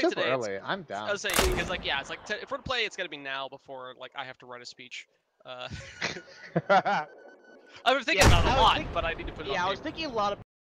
play super today, it's- early. I'm down. I was saying because like yeah, it's like t- if we're to play, it's gotta be now before like I have to write a speech. Uh, I've been thinking Yeah, about it a lot, think- but I need to put it Yeah, on I was thinking a lot of